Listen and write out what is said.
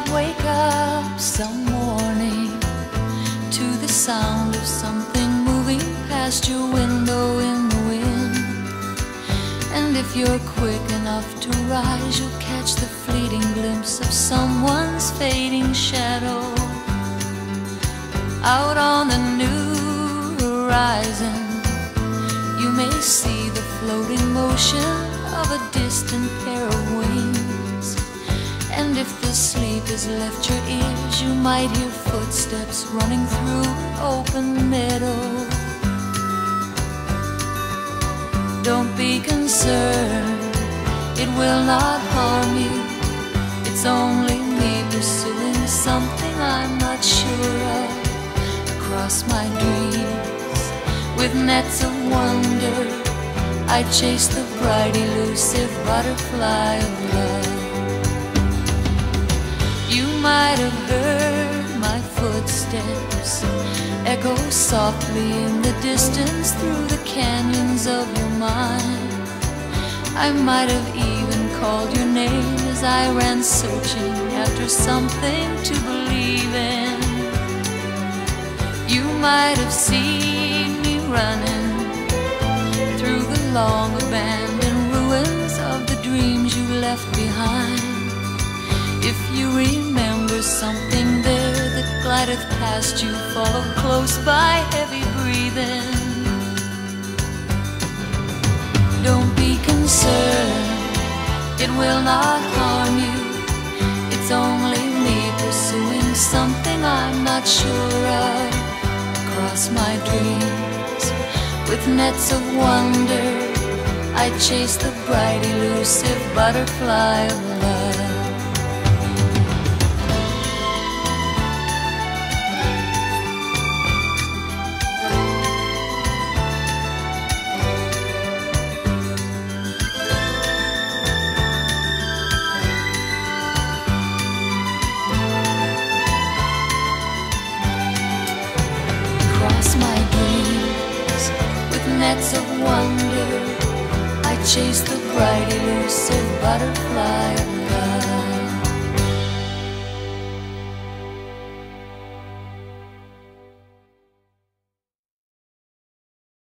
might wake up some morning to the sound of something moving past your window in the wind. And if you're quick enough to rise, you'll catch the fleeting glimpse of someone's fading shadow out on the new horizon. You may see the floating motion has left your ears, you might hear footsteps running through open meadow. Don't be concerned, it will not harm you. It's only me pursuing something I'm not sure of. Across my dreams, with nets of wonder, I chase the bright, elusive butterfly of love. Might have heard my footsteps echo softly in the distance through the canyons of your mind. I might have even called your name as I ran searching after something to believe in. You might have seen me running through the long abandoned ruins of the dreams you left behind. If you remember something there that glideth past you, follow close by, heavy breathing. Don't be concerned, it will not harm you. It's only me pursuing something I'm not sure of. Across my dreams, with nets of wonder, I chase the bright, elusive butterfly of love. Nets of wonder. I chase the bright, elusive butterfly.